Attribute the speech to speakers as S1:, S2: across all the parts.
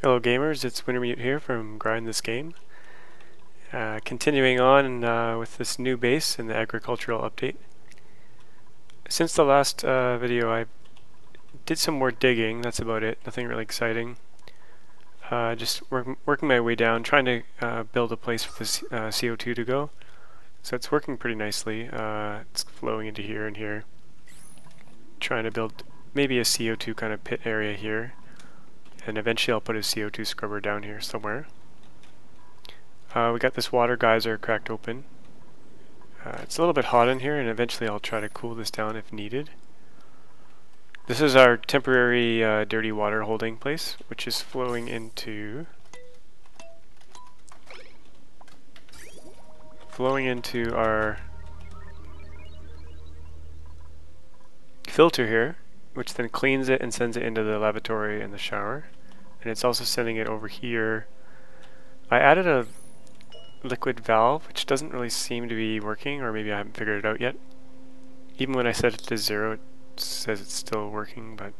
S1: Hello gamers, it's Wintermute here from Grind This Game. Uh, continuing on uh, with this new base and the agricultural update. Since the last uh, video I did some more digging, that's about it, nothing really exciting. Uh, just work, working my way down, trying to uh, build a place for this uh, CO2 to go. So it's working pretty nicely, it's flowing into here and here. Trying to build maybe a CO2 kind of pit area here and eventually I'll put a CO2 scrubber down here somewhere. Uh, we got this water geyser cracked open. Uh, it's a little bit hot in here and eventually I'll try to cool this down if needed. This is our temporary uh, dirty water holding place which is flowing into flowing into our filter here which then cleans it and sends it into the lavatory and the shower. And it's also sending it over here. I added a liquid valve, which doesn't really seem to be working, or maybe I haven't figured it out yet. Even when I set it to zero, it says it's still working, but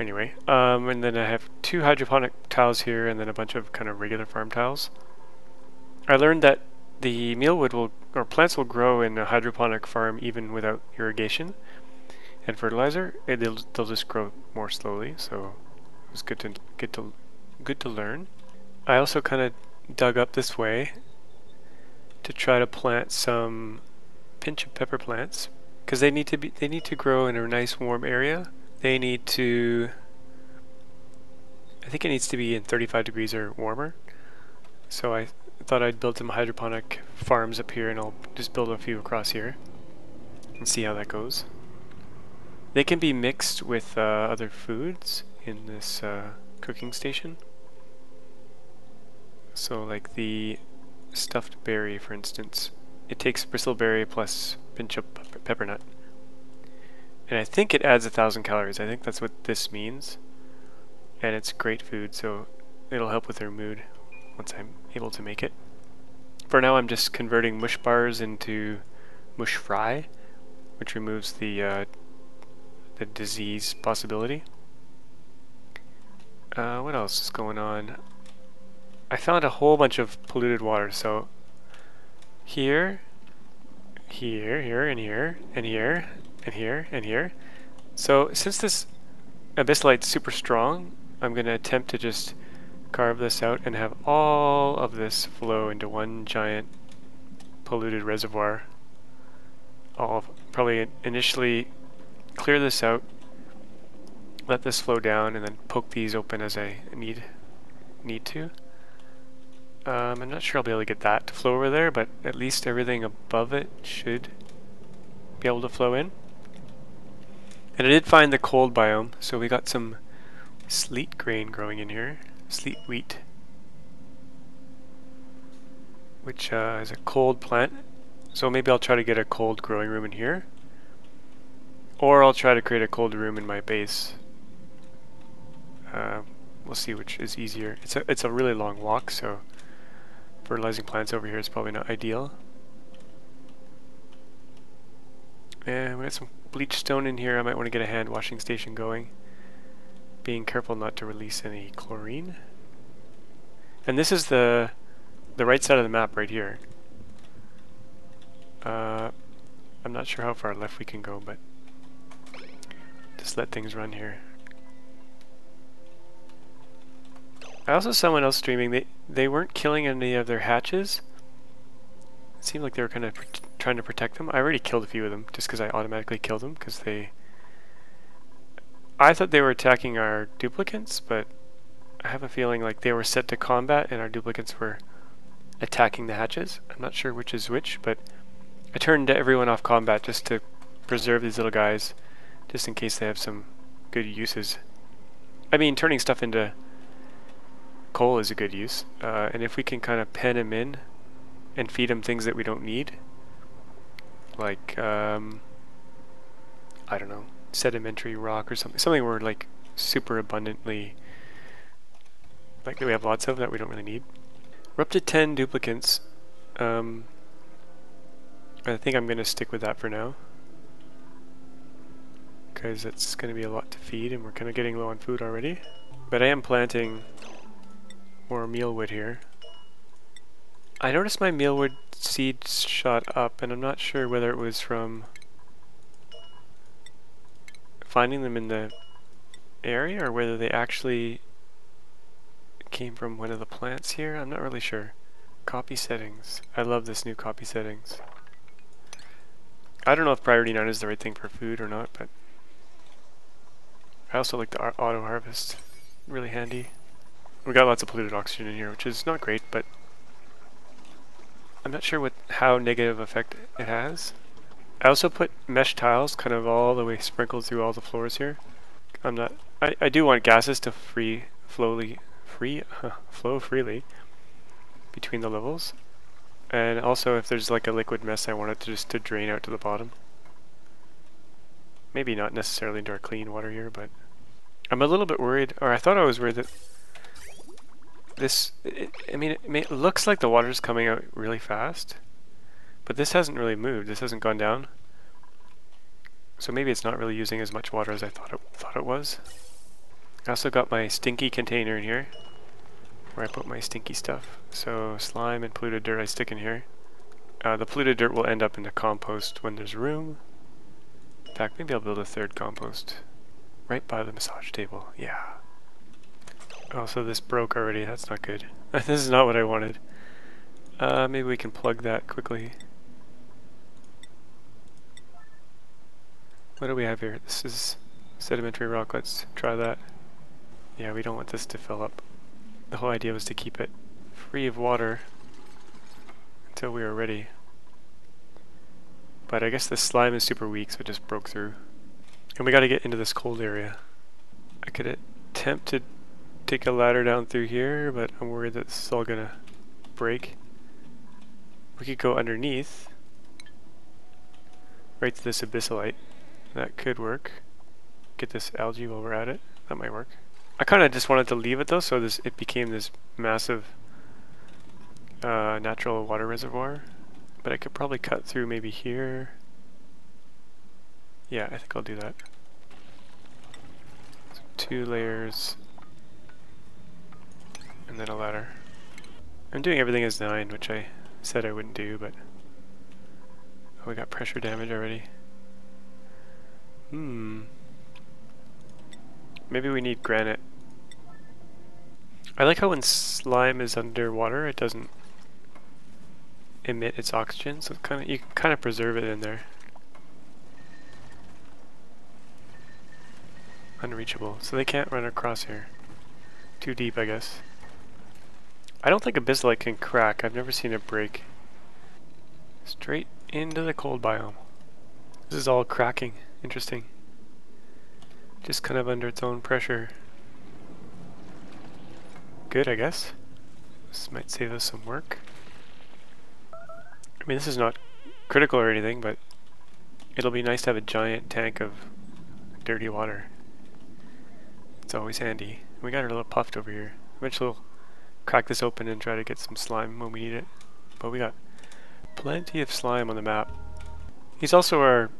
S1: anyway. Um, and then I have two hydroponic tiles here, and then a bunch of kind of regular farm tiles. I learned that the mealwood will, or plants will grow in a hydroponic farm even without irrigation and fertilizer, they'll, they'll just grow more slowly, so it's good to get to good to learn. I also kind of dug up this way to try to plant some Pincha Pepperplants because they need to be they need to grow in a nice warm area. They need to I think it needs to be in 35 degrees or warmer. So I thought I'd build some hydroponic farms up here and I'll just build a few across here and see how that goes. They can be mixed with uh, other foods in this uh, cooking station. So like the stuffed berry, for instance, it takes bristleberry plus pinch of pepper nut. And I think it adds a thousand calories. I think that's what this means. And it's great food, so it'll help with their mood once I'm able to make it. For now, I'm just converting mush bars into mush fry, which removes the uh, the disease possibility. Uh, what else is going on? I found a whole bunch of polluted water, so here, here, here, and here, and here, and here, and here. So since this abyssalite's super strong, I'm going to attempt to just carve this out and have all of this flow into one giant polluted reservoir. I'll probably initially clear this out, let this flow down, and then poke these open as I need need to. Um, I'm not sure I'll be able to get that to flow over there, but at least everything above it should be able to flow in. And I did find the cold biome, so we got some sleet grain growing in here, sleet wheat, which uh, is a cold plant. So maybe I'll try to get a cold growing room in here. Or I'll try to create a cold room in my base. Uh, we'll see which is easier. It's a, it's a really long walk, so fertilizing plants over here is probably not ideal. And we got some bleach stone in here. I might want to get a hand washing station going. Being careful not to release any chlorine. And this is the the right side of the map right here. Uh, I'm not sure how far left we can go, but just let things run here. I also saw someone else streaming. They they weren't killing any of their hatches. It seemed like they were kind of trying to protect them. I already killed a few of them just because I automatically killed them because they. I thought they were attacking our duplicants, but I have a feeling like they were set to combat and our duplicants were attacking the hatches. I'm not sure which is which, but I turned everyone off combat just to preserve these little guys just in case they have some good uses. I mean, turning stuff into coal is a good use, uh, and if we can kind of pen them in and feed them things that we don't need, like, um, I don't know, sedimentary rock or something, something we're like super abundantly, like that we have lots of that we don't really need. We're up to 10 duplicants. Um, I think I'm going to stick with that for now because it's going to be a lot to feed and we're kind of getting low on food already. But I am planting more mealwood here. I noticed my mealwood seeds shot up, and I'm not sure whether it was from finding them in the area or whether they actually came from one of the plants here. I'm not really sure. Copy settings. I love this new copy settings. I don't know if priority 9 is the right thing for food or not, but I also like the auto harvest. Really handy. We got lots of polluted oxygen in here, which is not great, but I'm not sure what how negative effect it has. I also put mesh tiles kind of all the way sprinkled through all the floors here. I'm not I, I do want gases to free flowly free flow freely between the levels. And also if there's like a liquid mess I want it to just to drain out to the bottom. Maybe not necessarily into our clean water here, but I'm a little bit worried, or I thought I was worried that this, it, I mean, it, it looks like the water's coming out really fast, but this hasn't really moved. This hasn't gone down. So maybe it's not really using as much water as I thought it, thought it was. I also got my stinky container in here, where I put my stinky stuff. So slime and polluted dirt I stick in here. Uh, the polluted dirt will end up in the compost when there's room. Fact, maybe I'll build a third compost. Right by the massage table, yeah. Oh, so this broke already, that's not good. this is not what I wanted. Uh, maybe we can plug that quickly. What do we have here? This is sedimentary rock, let's try that. Yeah, we don't want this to fill up. The whole idea was to keep it free of water until we are ready. But I guess the slime is super weak, so it just broke through. And we gotta get into this cold area. I could attempt to take a ladder down through here, but I'm worried that this is all gonna break. We could go underneath, right to this abyssalite. That could work. Get this algae while we're at it. That might work. I kind of just wanted to leave it though, so this it became this massive uh, natural water reservoir. But I could probably cut through maybe here. Yeah, I think I'll do that. So two layers and then a ladder. I'm doing everything as 9, which I said I wouldn't do, but... Oh, we got pressure damage already. Hmm. Maybe we need granite. I like how when slime is underwater, it doesn't emit its oxygen, so kind of you can kind of preserve it in there. Unreachable. So they can't run across here. Too deep, I guess. I don't think a abyssalite can crack. I've never seen it break. Straight into the cold biome. This is all cracking. Interesting. Just kind of under its own pressure. Good, I guess. This might save us some work. I mean, this is not critical or anything, but it'll be nice to have a giant tank of dirty water. It's always handy. We got it a little puffed over here. Eventually we'll crack this open and try to get some slime when we need it. But we got plenty of slime on the map. He's also our...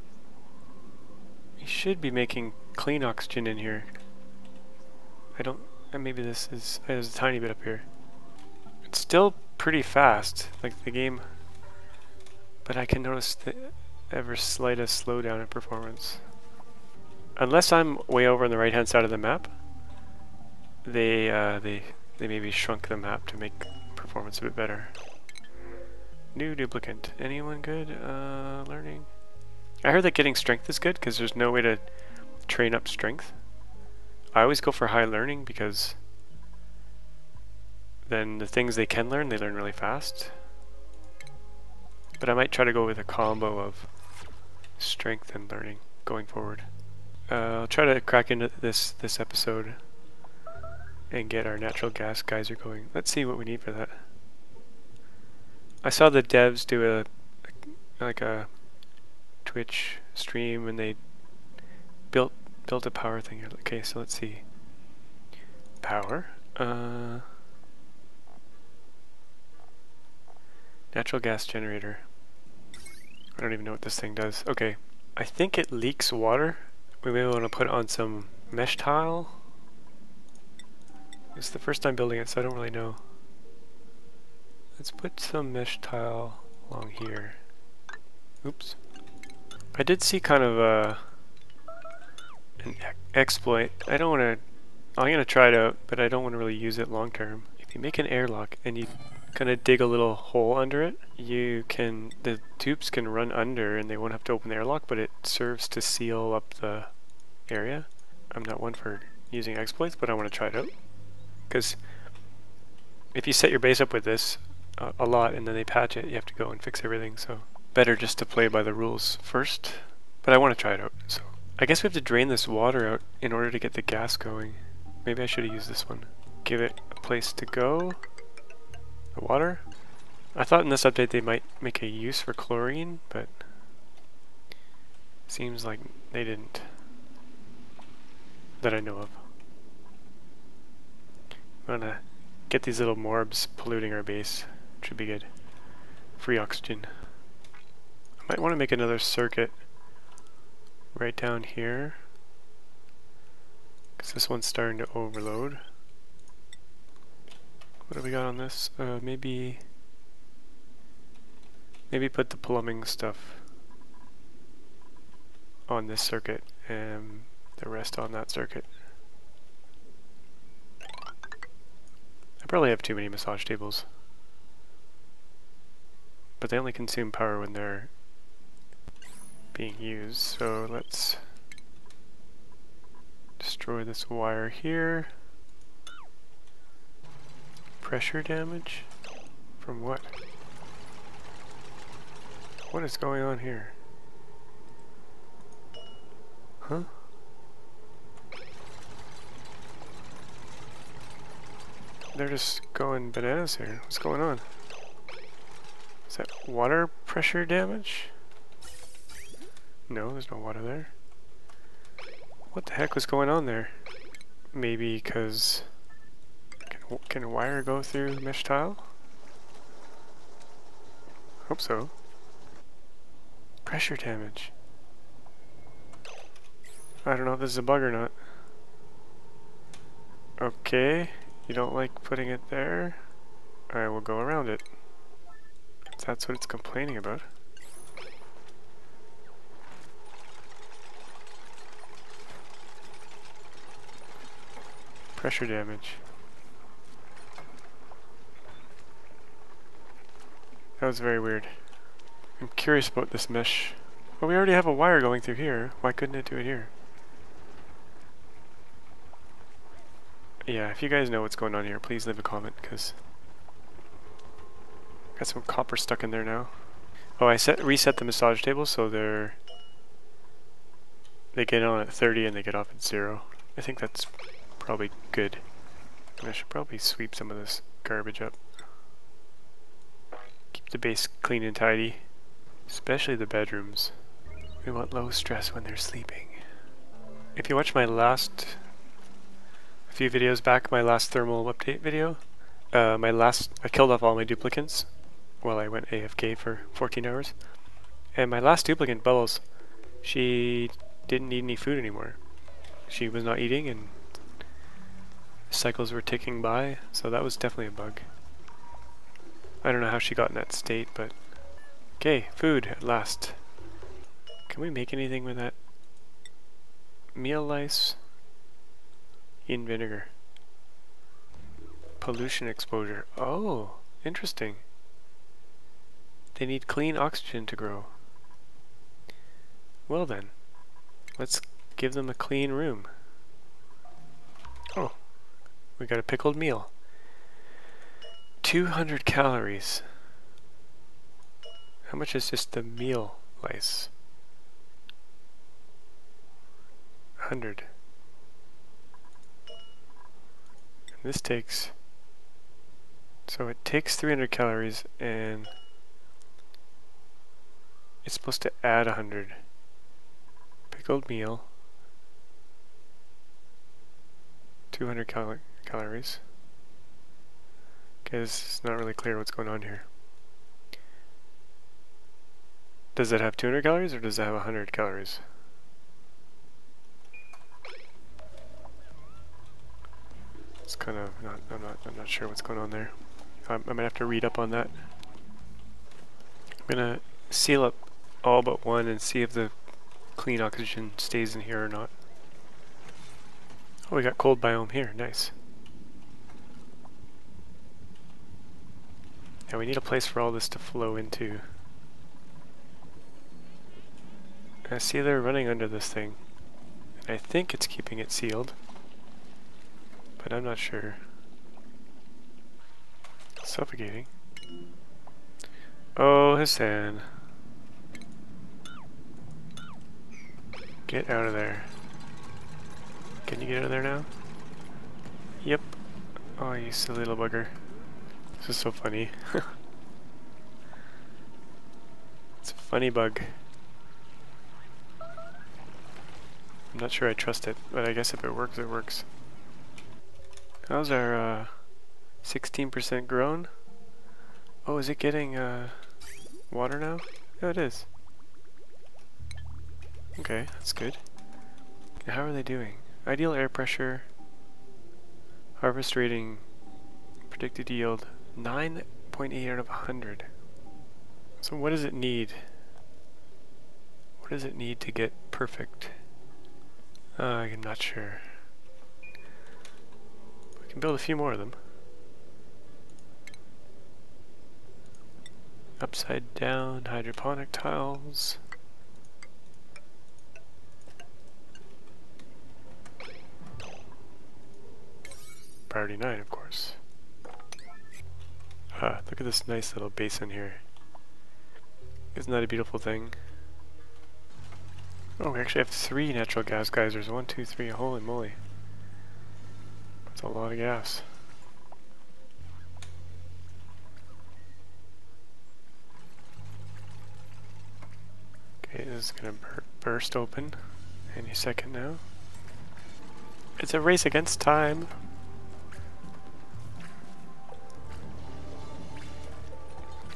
S1: He should be making clean oxygen in here. I don't... Uh, maybe this is... There's a tiny bit up here. It's still pretty fast, like the game... But I can notice the ever slightest slowdown in performance. Unless I'm way over on the right hand side of the map, they uh, they they maybe shrunk the map to make performance a bit better. New duplicant. Anyone good? Uh, learning. I heard that getting strength is good because there's no way to train up strength. I always go for high learning because then the things they can learn, they learn really fast. But I might try to go with a combo of strength and learning going forward. Uh, I'll try to crack into this this episode and get our natural gas geyser going. Let's see what we need for that. I saw the devs do a, like a Twitch stream and they built built a power thing. Okay, so let's see. Power. Uh, natural gas generator. I don't even know what this thing does. Okay, I think it leaks water we may want to put on some mesh tile It's the first time building it, so I don't really know. Let's put some mesh tile along here. Oops. I did see kind of a an exploit. I don't want to. I'm gonna try it out, but I don't want to really use it long term. If you make an airlock and you kind of dig a little hole under it, you can the tubes can run under and they won't have to open the airlock, but it serves to seal up the area. I'm not one for using exploits, but I want to try it out because if you set your base up with this uh, a lot and then they patch it, you have to go and fix everything. So better just to play by the rules first. But I want to try it out. So I guess we have to drain this water out in order to get the gas going. Maybe I should have used this one. Give it a place to go. The water. I thought in this update they might make a use for chlorine, but seems like they didn't. That I know of. I'm gonna get these little morbs polluting our base. Should be good. Free oxygen. I might want to make another circuit right down here. Because this one's starting to overload. What do we got on this? Uh, maybe... Maybe put the plumbing stuff on this circuit and the rest on that circuit. I probably have too many massage tables. But they only consume power when they're being used, so let's destroy this wire here. Pressure damage? From what? What is going on here? Huh? They're just going bananas here. What's going on? Is that water pressure damage? No, there's no water there. What the heck was going on there? Maybe because... Can, wire go through mesh tile? Hope so. Pressure damage. I don't know if this is a bug or not. Okay, you don't like putting it there? I will go around it. If That's what it's complaining about. Pressure damage. That was very weird. I'm curious about this mesh. Well, we already have a wire going through here. Why couldn't it do it here? Yeah, if you guys know what's going on here, please leave a comment, because... Got some copper stuck in there now. Oh, I set reset the massage table so they're... They get on at 30 and they get off at 0. I think that's probably good. I should probably sweep some of this garbage up. Keep the base clean and tidy, especially the bedrooms. We want low stress when they're sleeping. If you watch my last few videos back, my last thermal update video, uh, my last I killed off all my duplicants while I went AFK for 14 hours. And my last duplicant, Bubbles, she didn't need any food anymore. She was not eating and cycles were ticking by, so that was definitely a bug. I don't know how she got in that state, but... Okay, food at last. Can we make anything with that? Meal lice in vinegar. Pollution exposure. Oh, interesting. They need clean oxygen to grow. Well then, let's give them a clean room. Oh, we got a pickled meal. 200 calories. How much is just the meal lice? 100. And this takes... So it takes 300 calories and it's supposed to add 100. Pickled meal. 200 calories calories. This is not really clear what's going on here. Does it have 200 calories or does it have 100 calories? It's kind of not. I'm not. I'm not sure what's going on there. I'm, I'm gonna have to read up on that. I'm gonna seal up all but one and see if the clean oxygen stays in here or not. Oh, we got cold biome here. Nice. And we need a place for all this to flow into. I see they're running under this thing. And I think it's keeping it sealed. But I'm not sure. suffocating. Oh, Hassan. Get out of there. Can you get out of there now? Yep. Oh, you silly little bugger. This is so funny. it's a funny bug. I'm not sure I trust it, but I guess if it works, it works. How's our 16% uh, grown? Oh, is it getting uh, water now? Yeah, it is. Okay, that's good. How are they doing? Ideal air pressure, harvest rating, predicted yield, 9.8 out of 100. So what does it need? What does it need to get perfect? Uh, I'm not sure. We can build a few more of them. Upside down hydroponic tiles. Priority 9, of course. Ah, look at this nice little basin here. Isn't that a beautiful thing? Oh, we actually have three natural gas geysers. One, two, three. Holy moly. That's a lot of gas. Okay, this is gonna bur burst open any second now. It's a race against time.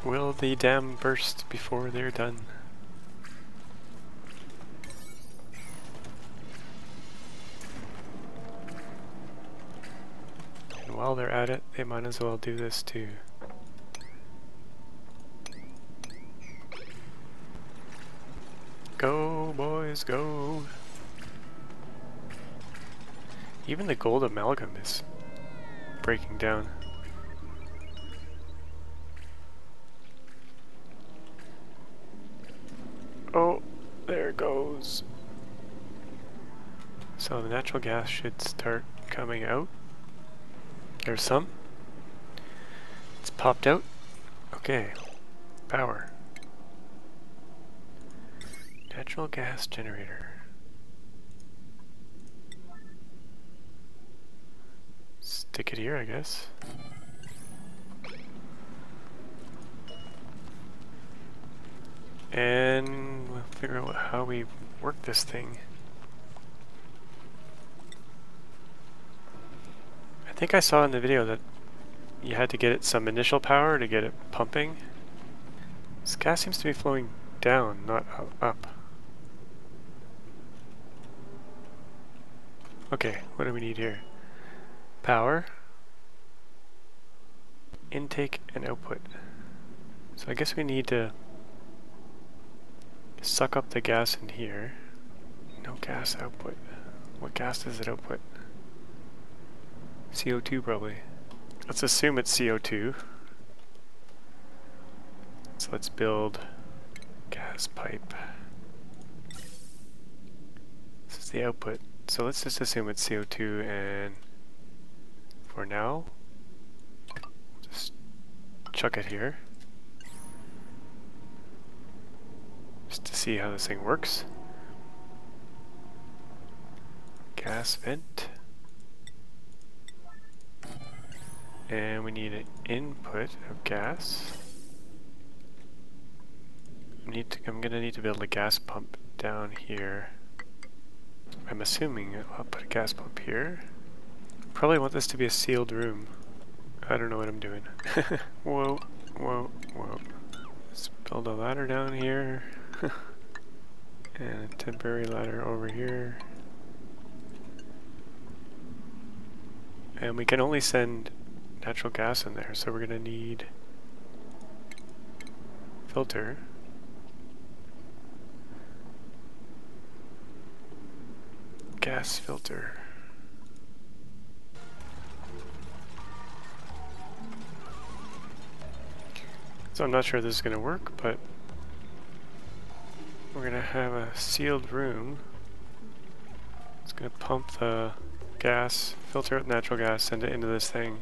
S1: Will the dam burst before they're done? And while they're at it, they might as well do this too. Go, boys, go! Even the gold amalgam is breaking down. Natural gas should start coming out. There's some. It's popped out. Okay. Power. Natural gas generator. Stick it here, I guess. And we'll figure out how we work this thing. I think I saw in the video that you had to get it some initial power to get it pumping. This gas seems to be flowing down, not up. Okay, what do we need here? Power, intake, and output. So I guess we need to suck up the gas in here. No gas output. What gas does it output? CO2 probably. Let's assume it's CO2. So let's build gas pipe. This is the output. So let's just assume it's CO2 and for now, just chuck it here. just to see how this thing works. Gas vent. And we need an input of gas. Need to, I'm gonna need to build a gas pump down here. I'm assuming I'll put a gas pump here. Probably want this to be a sealed room. I don't know what I'm doing. whoa, whoa, whoa. Let's build a ladder down here. and a temporary ladder over here. And we can only send natural gas in there, so we're to need filter. Gas filter. So I'm not sure this is to work, but we're to have a sealed room. It's to pump the gas, filter out natural gas, send it into this thing.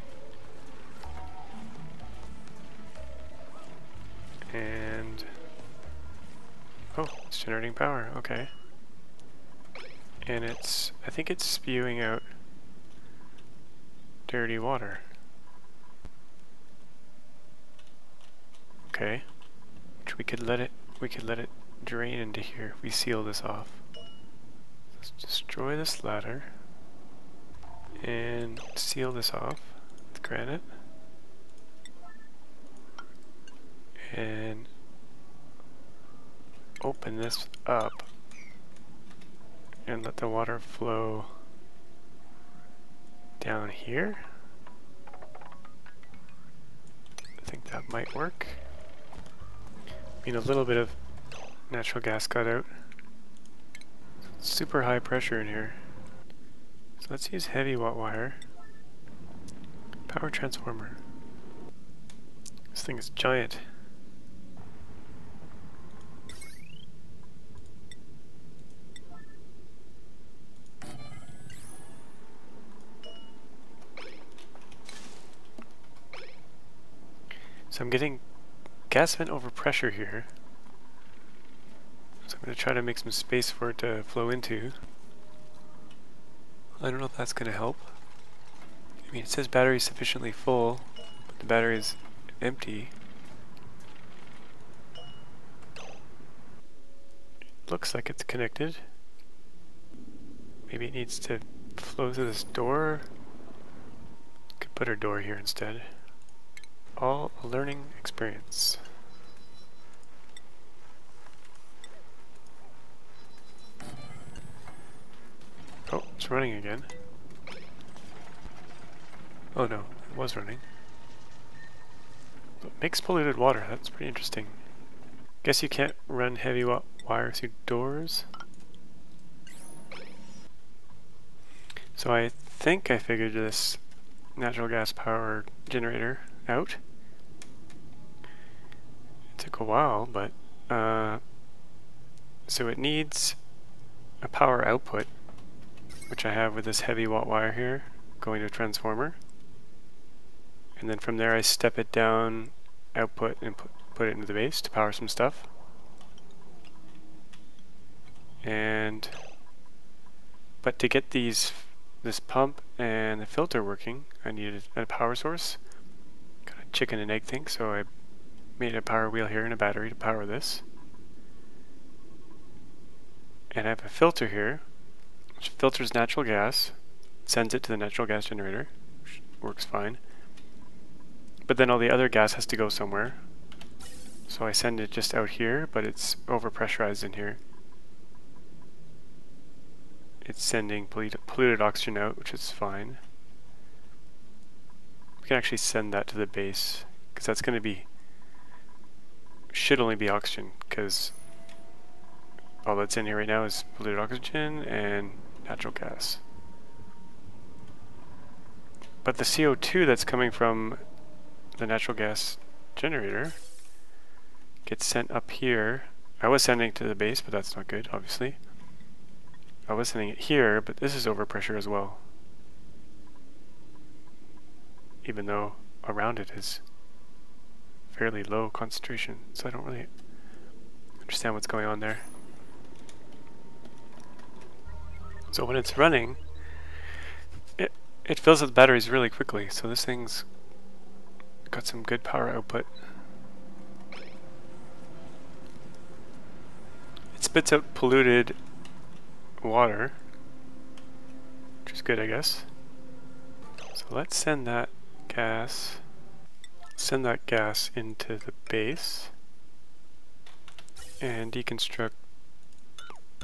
S1: Oh, it's generating power, okay. And it's, I think it's spewing out dirty water. Okay. Which we could let it we could let it drain into here we seal this off. Let's destroy this ladder and seal this off with granite. And open this up and let the water flow down here. I think that might work. I mean, a little bit of natural gas got out. Super high pressure in here. So let's use heavy watt wire. Power transformer. This thing is giant. So I'm getting gas vent over pressure here. So I'm going to try to make some space for it to flow into. I don't know if that's going to help. I mean, it says battery sufficiently full, but the battery is empty. It looks like it's connected. Maybe it needs to flow through this door. Could put our door here instead all a learning experience. Oh, it's running again. Oh no, it was running. But makes polluted water, that's pretty interesting. Guess you can't run heavy wire through doors. So I think I figured this natural gas power generator out took a while, but uh, so it needs a power output, which I have with this heavy watt wire here, going to a transformer. And then from there I step it down, output, and put, put it into the base to power some stuff. And, but to get these, this pump and the filter working, I needed a power source. Kind of chicken and egg thing, so I made a power wheel here and a battery to power this. And I have a filter here, which filters natural gas, sends it to the natural gas generator, which works fine. But then all the other gas has to go somewhere. So I send it just out here, but it's overpressurized in here. It's sending polluted, polluted oxygen out, which is fine. We can actually send that to the base, because that's going to be should only be oxygen because all that's in here right now is polluted oxygen and natural gas. But the CO2 that's coming from the natural gas generator gets sent up here. I was sending it to the base, but that's not good, obviously. I was sending it here, but this is overpressure as well. Even though around it is fairly low concentration, so I don't really understand what's going on there. So when it's running, it, it fills up the batteries really quickly, so this thing's got some good power output. It spits out polluted water, which is good I guess. So let's send that gas send that gas into the base and deconstruct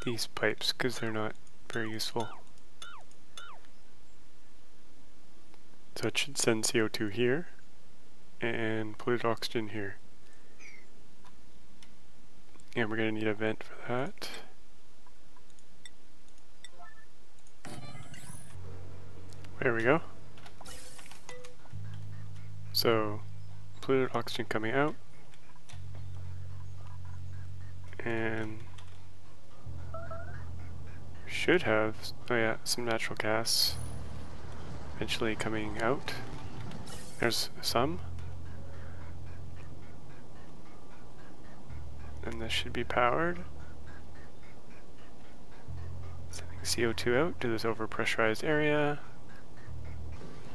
S1: these pipes because they're not very useful. So it should send CO2 here and polluted oxygen here. And we're going to need a vent for that. There we go. So, polluted oxygen coming out. And should have, oh yeah, some natural gas eventually coming out. There's some. And this should be powered. Sending CO2 out to this overpressurized area,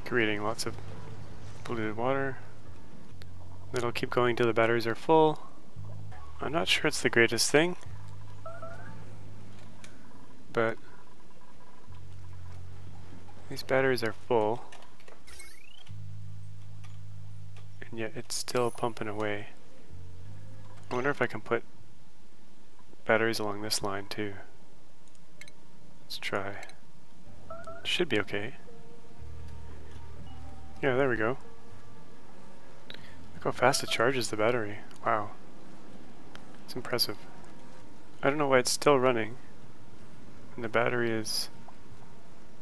S1: creating lots of polluted water. It'll keep going till the batteries are full. I'm not sure it's the greatest thing, but these batteries are full, and yet it's still pumping away. I wonder if I can put batteries along this line too. Let's try. Should be okay. Yeah, there we go. Look how fast it charges the battery. Wow. It's impressive. I don't know why it's still running. And the battery is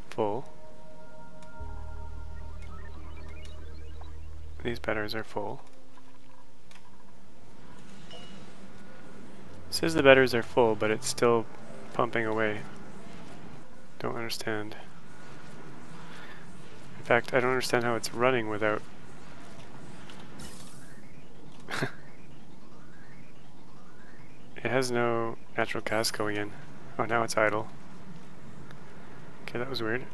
S1: full. These batteries are full. It says the batteries are full, but it's still pumping away. Don't understand. In fact, I don't understand how it's running without... it has no natural gas going in. Oh, now it's idle. Okay, that was weird.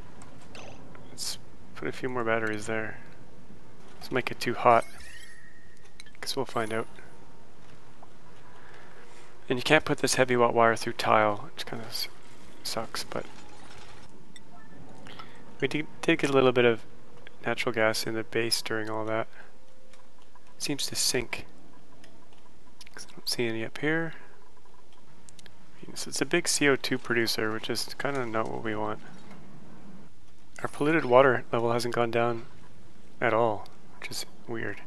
S1: Let's put a few more batteries there. Let's make it too hot. Guess we'll find out. And you can't put this heavy watt wire through tile, which kind of sucks, but we did, did get a little bit of natural gas in the base during all that. It seems to sink. Because I don't see any up here. So it's a big CO2 producer, which is kind of not what we want. Our polluted water level hasn't gone down at all, which is weird.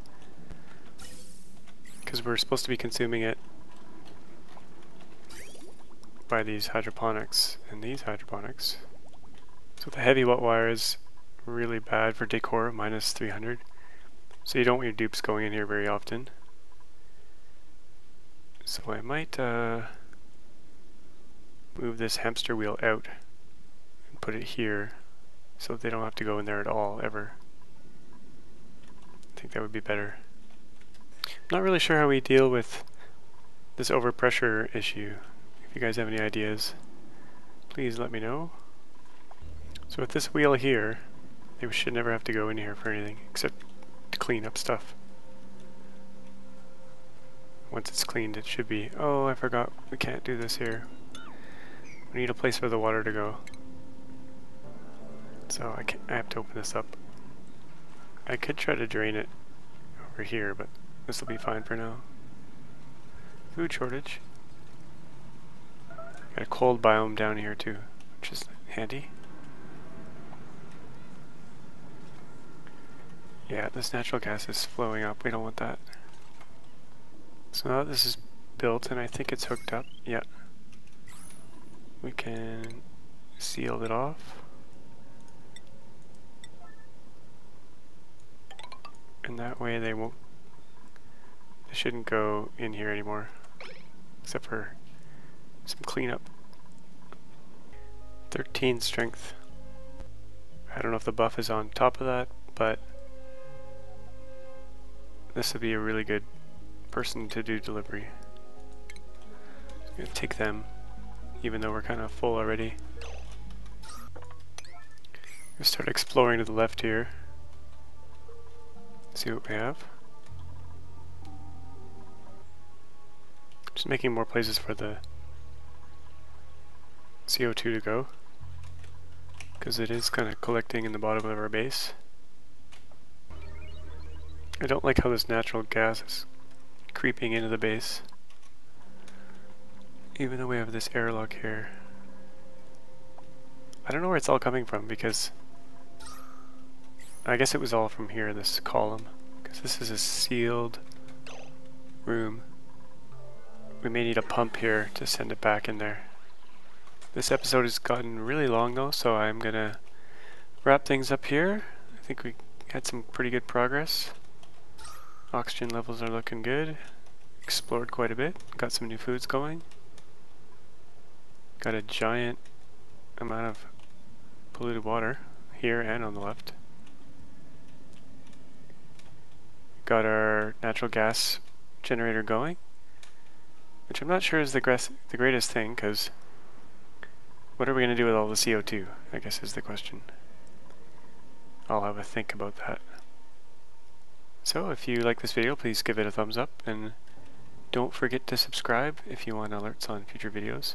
S1: Because we're supposed to be consuming it by these hydroponics and these hydroponics. So the heavy watt wire is really bad for decor, minus 300. So you don't want your dupes going in here very often. So I might uh, move this hamster wheel out and put it here so they don't have to go in there at all, ever. I think that would be better. I'm not really sure how we deal with this overpressure issue. If you guys have any ideas, please let me know. So with this wheel here, they should never have to go in here for anything except to clean up stuff. Once it's cleaned, it should be... Oh, I forgot. We can't do this here. Need a place for the water to go. So I, can, I have to open this up. I could try to drain it over here, but this will be fine for now. Food shortage. Got a cold biome down here too, which is handy. Yeah, this natural gas is flowing up. We don't want that. So now this is built and I think it's hooked up. Yeah. We can seal it off. And that way they won't, they shouldn't go in here anymore. Except for some cleanup. 13 strength. I don't know if the buff is on top of that, but this would be a really good person to do delivery. I'm gonna take them, even though we're kind of full already. We'll start exploring to the left here. See what we have. Just making more places for the CO2 to go because it is kind of collecting in the bottom of our base. I don't like how this natural gas is creeping into the base even though we have this airlock here. I don't know where it's all coming from because I guess it was all from here in this column, because this is a sealed room. We may need a pump here to send it back in there. This episode has gotten really long though, so I'm gonna wrap things up here. I think we had some pretty good progress. Oxygen levels are looking good. Explored quite a bit. Got some new foods going. Got a giant amount of polluted water here and on the left. Got our natural gas generator going, which I'm not sure is the, the greatest thing because what are we going to do with all the CO2, I guess is the question. I'll have a think about that. So if you like this video, please give it a thumbs up and don't forget to subscribe if you want alerts on future videos.